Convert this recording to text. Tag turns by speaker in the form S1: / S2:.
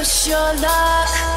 S1: push your luck.